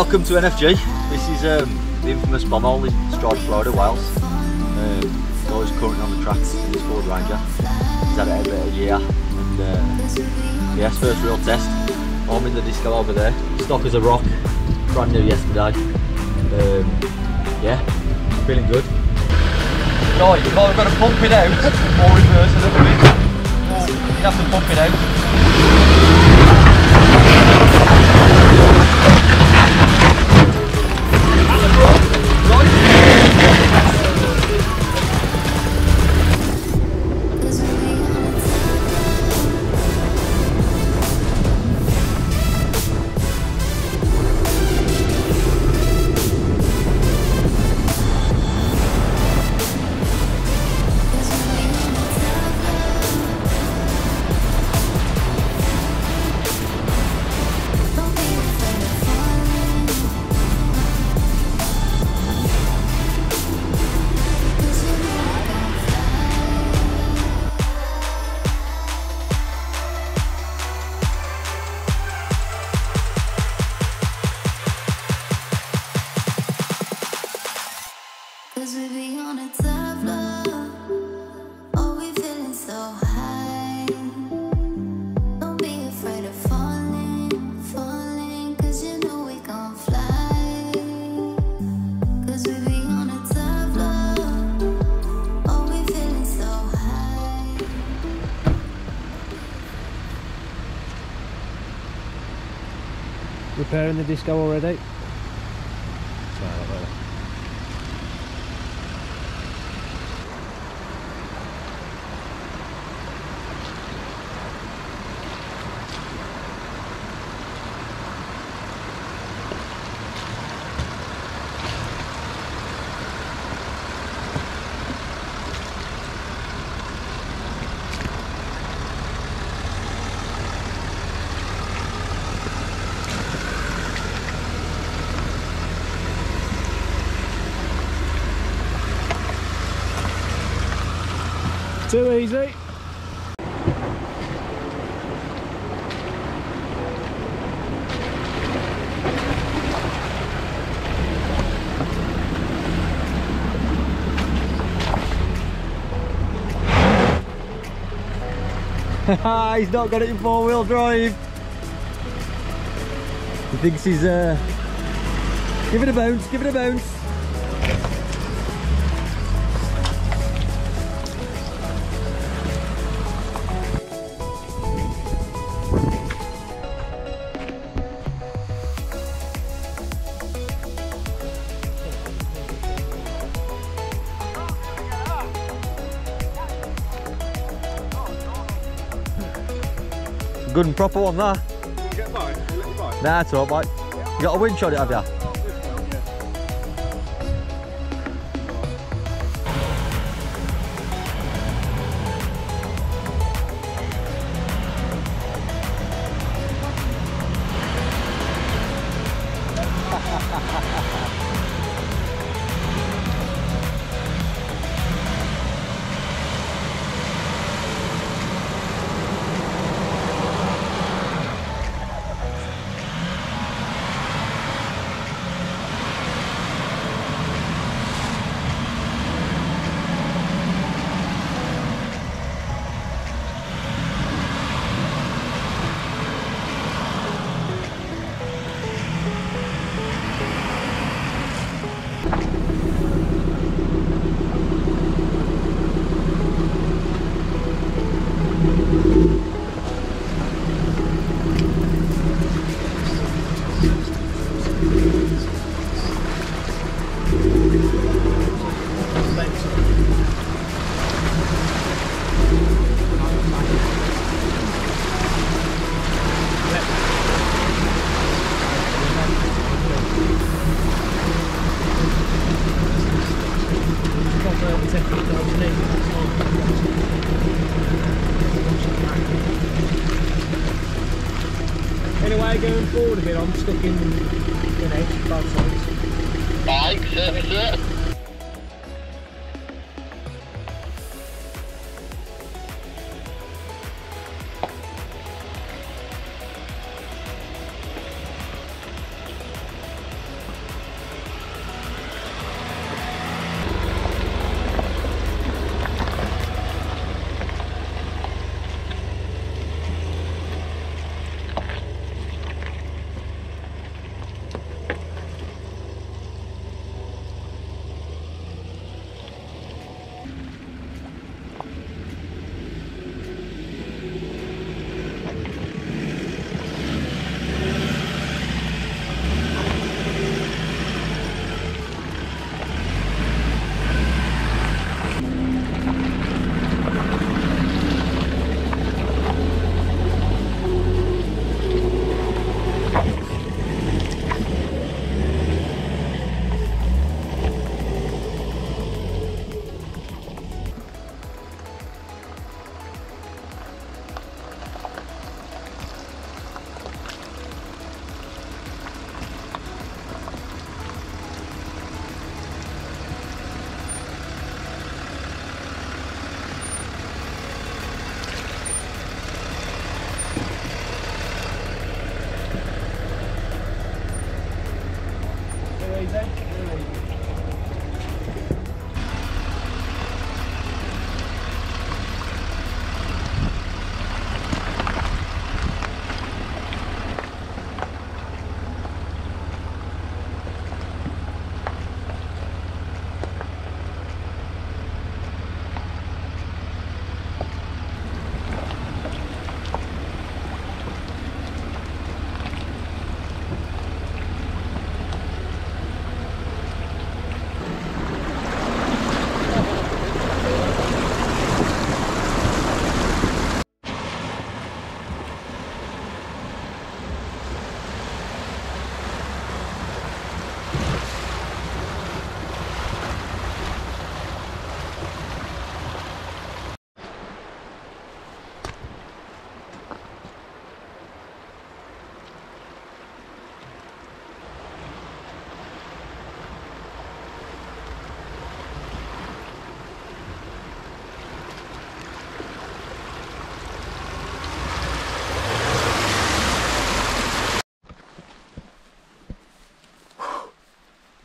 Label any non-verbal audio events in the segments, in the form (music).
Welcome to NFG. This is um, the infamous bombhole in Strata Florida, Wales. Um, guy's currently on the track in his Ford Ranger. He's had it about a year, and uh, yeah, first real test. I'm in the disco over there. Stock as a rock, brand new yesterday. Um, yeah, feeling good. Right, you've either got to pump it out (laughs) or reverse a little bit. You have to pump it out. Repairing the disco already? Too easy. (laughs) he's not got it in four wheel drive. He thinks he's uh give it a bounce, give it a bounce. Proper one there. Get let you by. Nah, it's alright, mate. You got a winch on it, have you?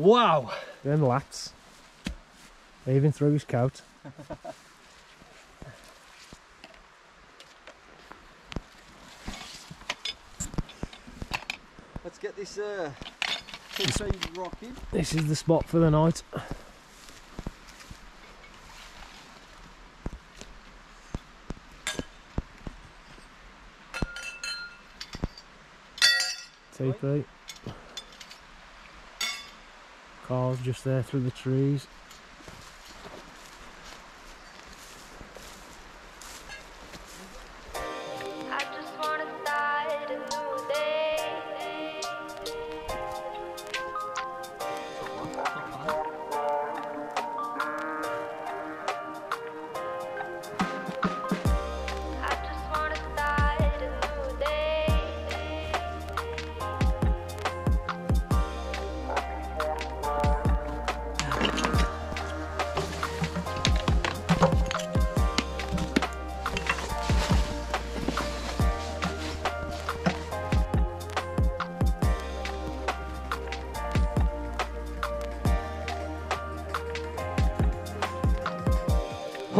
Wow! Them lats. Even through his coat. (laughs) Let's get this uh, rocking. This is the spot for the night. Two, TP. Car's just there through the trees.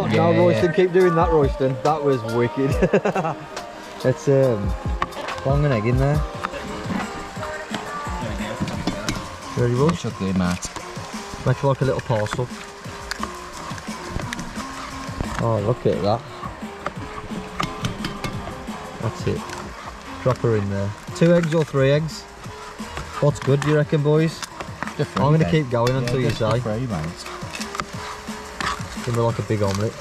Oh, no, Royston, keep doing that, Royston. That was wicked. (laughs) Let's um, bang an egg in there. Roy? Should do, Matt. Make like a little parcel. Oh, look at that. That's it. Drop her in there. Two eggs or three eggs? What's good, do you reckon, boys? I'm going to keep going until you say. Free, mate. Give me like a big omelette.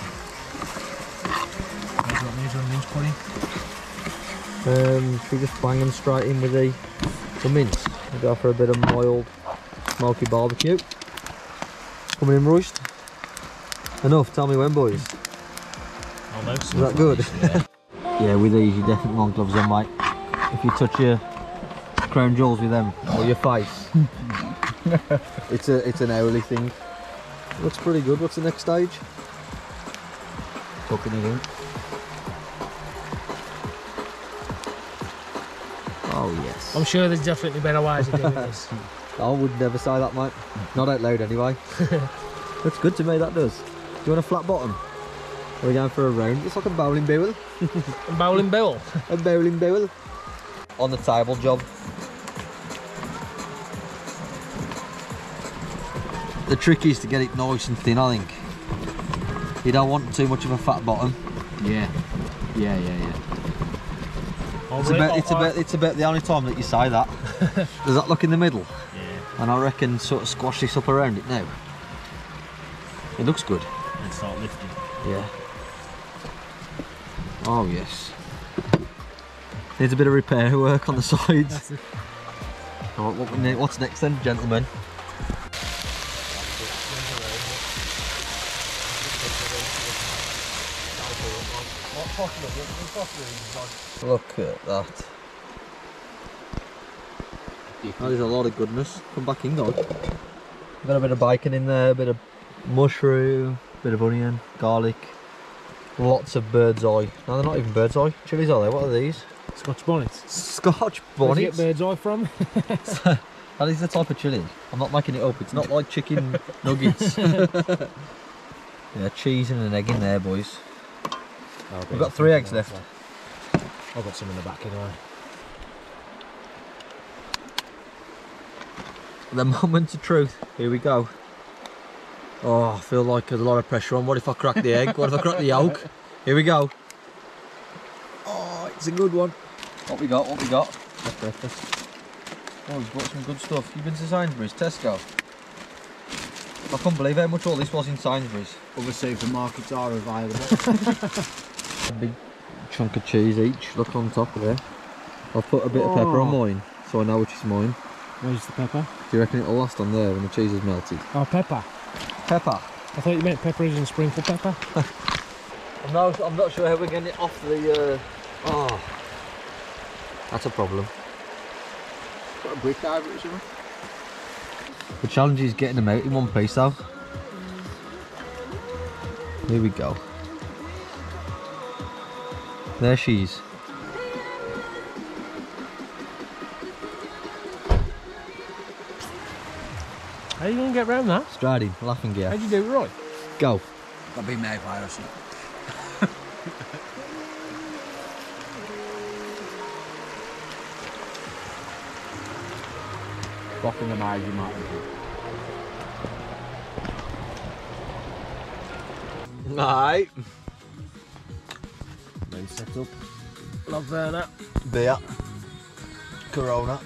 Um, should we just bang them straight in with the, the mince? We'll go for a bit of mild smoky barbecue. Coming in roast. Enough, tell me when boys. Almost. Is that good? (laughs) yeah, with these you definitely want gloves on mate. If you touch your crown jewels with them, or your face. (laughs) it's a it's an hourly thing. Looks pretty good. What's the next stage? Cooking it in. Oh yes. I'm sure there's definitely better ways of doing this. (laughs) I would never say that, mate. Not out loud, anyway. (laughs) Looks good to me, that does. Do you want a flat bottom? Are we going for a round? It's like a bowling barrel. And bowling bill. A bowling barrel. (laughs) On the table job. The trick is to get it nice and thin, I think. You don't want too much of a fat bottom. Yeah. Yeah, yeah, yeah. It's about, it's about, it's about the only time that you say that. (laughs) Does that look in the middle? Yeah, And I reckon sort of squash this up around it now. It looks good. and start lifting. Yeah. Oh yes. Needs a bit of repair work on the (laughs) sides. Alright, what we need, what's next then, gentlemen? Look at that. That is a lot of goodness. Come back in, guys. Got a bit of bacon in there, a bit of mushroom, a bit of onion, garlic, lots of bird's eye. No, they're not even bird's eye. Chilies are they? What are these? Scotch bonnets. Scotch bonnets? Where'd you get bird's eye from? (laughs) That is the type of chili. I'm not making it up. It's not like chicken (laughs) nuggets. (laughs) yeah, cheese and an egg in there, boys. We've got three eggs left. I've got some in the back anyway. The moment of truth. Here we go. Oh, I feel like there's a lot of pressure on. What if I crack the egg? What if I crack the yolk? Here we go. Oh, it's a good one. What we got? What we got? That's breakfast. Oh, we've got some good stuff. You've been to Sainsbury's, Tesco. I can't believe how much all this was in Sainsbury's. Other supermarkets are available. (laughs) A big chunk of cheese each. Look on top of there. I'll put a bit of pepper on Oh. mine, so I know which is mine. Where's the pepper? Do you reckon it'll last on there when the cheese is melted? Oh, pepper. Pepper. I thought you meant peppers and sprinkled pepper. (laughs) I'm not, I'm not sure how we're getting it off the. Uh, oh, that's a problem. Got a brick over it or something? The challenge is getting them out in one piece though. Here we go. There she is. How are you going to get round that? Striding, laughing gear. How'd you do it right? Go. Got big magpie or something. Rocking the eyes, you might have Right. Main setup. Love Werner. Beer. Corona.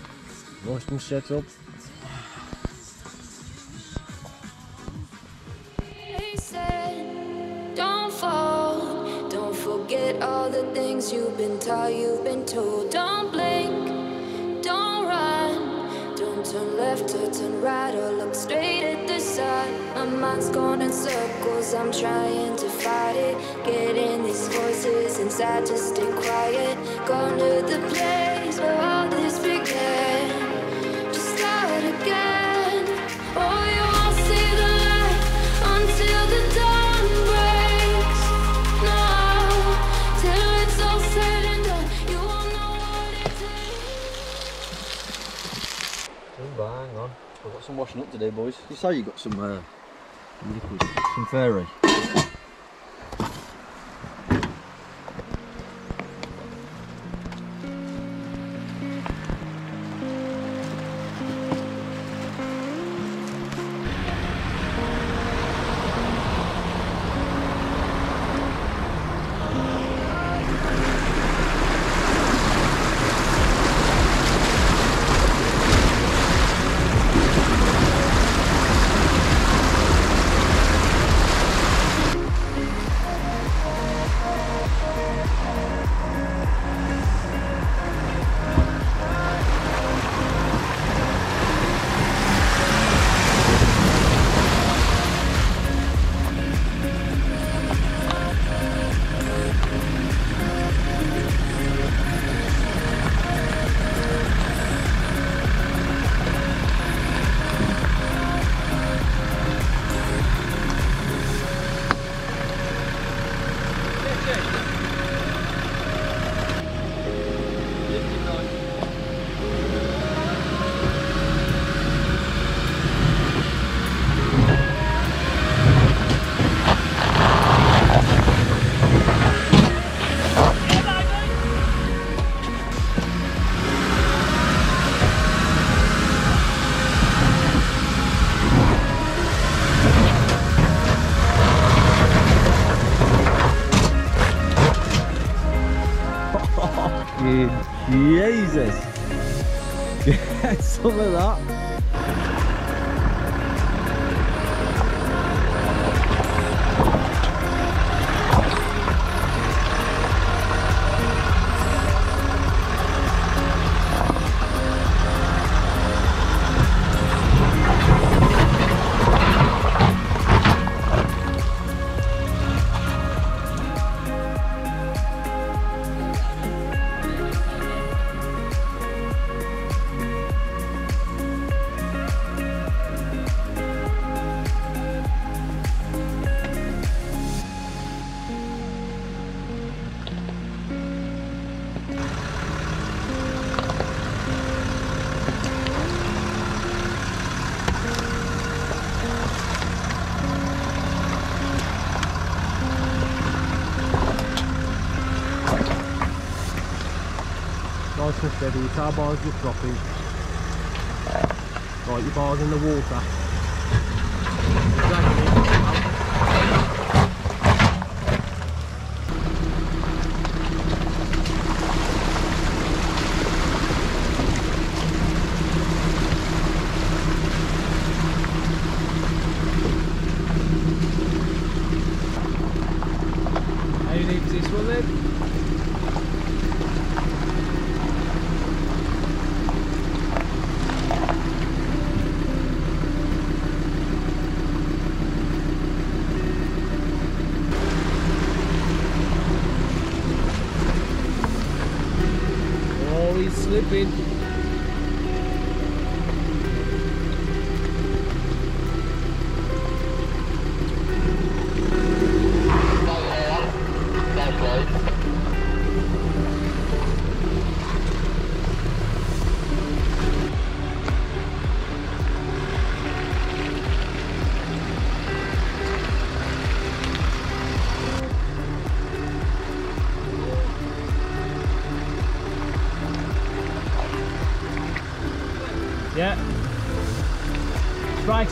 Roasting setup. They said, Don't forget all the things you've been taught, you've been told. Don't blink, don't run, don't turn left or turn right or look straight at the sun. My mind's going in circles, I'm trying to fight it. Getting these voices inside to stay quiet. Gone to the place where all this began. Just start again. Oh, you won't see the light until the dawn breaks. No, till it's all said and done, you won't know what it takes. Hang on. I've got some washing up today, boys. You say you got some uh, liquid, some fairy. Nice and steady. It's bars just dropping. Right, your bars in the water. Dragging it. How you leave this one then? Oh, he's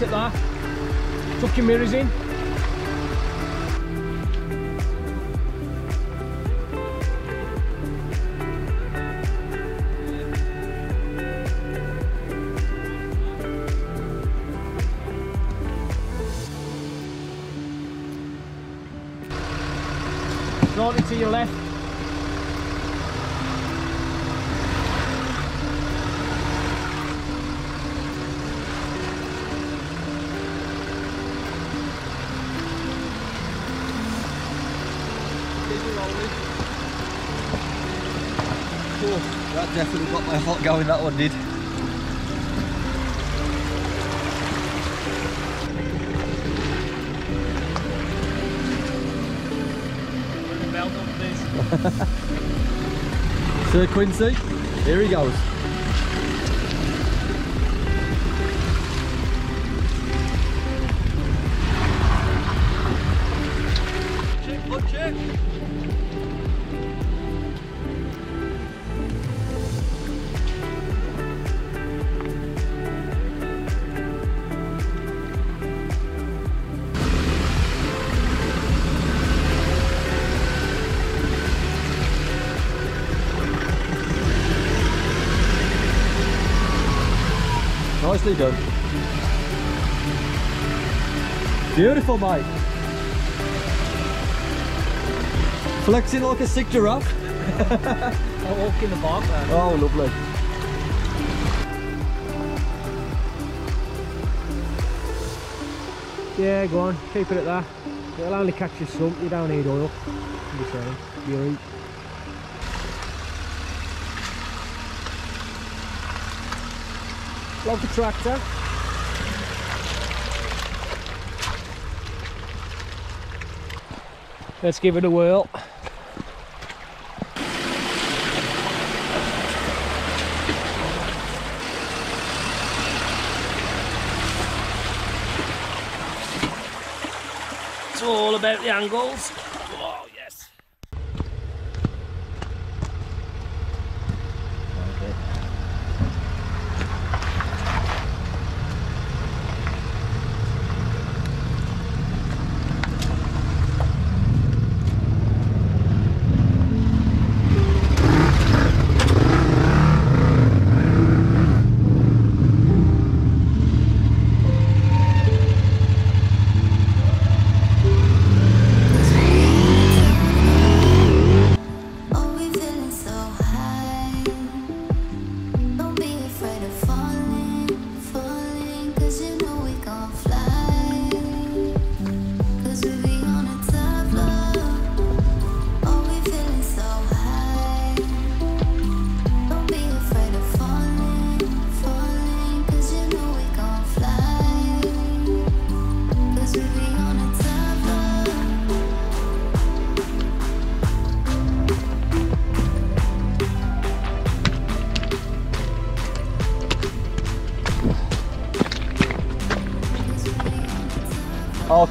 at that. Tuck your mirrors in. Slightly to your left. That definitely got my heart going, that one did. Belt up this. (laughs) Sir Quincy, here he goes. Nicely done. Beautiful, bike. Flexing like a sick giraffe. (laughs) I'll walk in the park. Oh, lovely. Yeah, go on, keep it at that. It'll only catch you some, you don't need oil. I'm just saying, you eat. Log the tractor. Let's give it a whirl. It's all about the angles.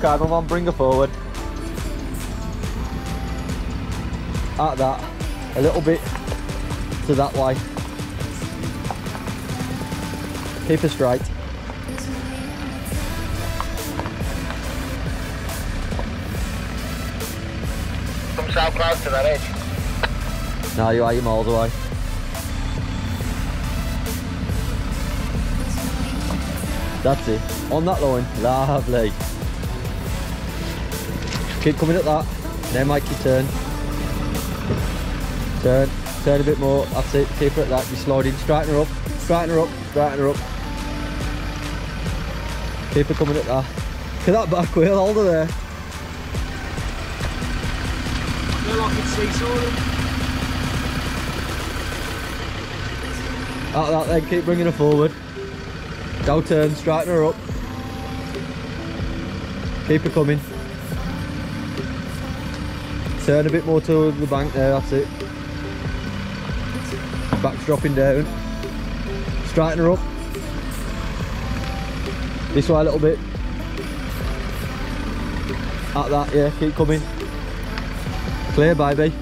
Okay, come on, bring her forward. At that. A little bit to that way. Keep her straight. Come south close to that edge. Now you're 80 miles away. That's it. On that line. Lovely. Keep coming at that. Then make your turn. Turn. Turn a bit more. That's it. Keep her at that. You're sliding. Straighten her up. Straighten her up. Straighten her up. Keep her coming at that. Look at that back wheel. Hold her there. Feel like it's seesawing. Out that then. Keep bringing her forward. Go turn. Straighten her up. Keep her coming. Turn a bit more towards the bank there, that's it. Back's dropping down. Straighten her up. This way a little bit. At that, yeah, keep coming. Clear, baby.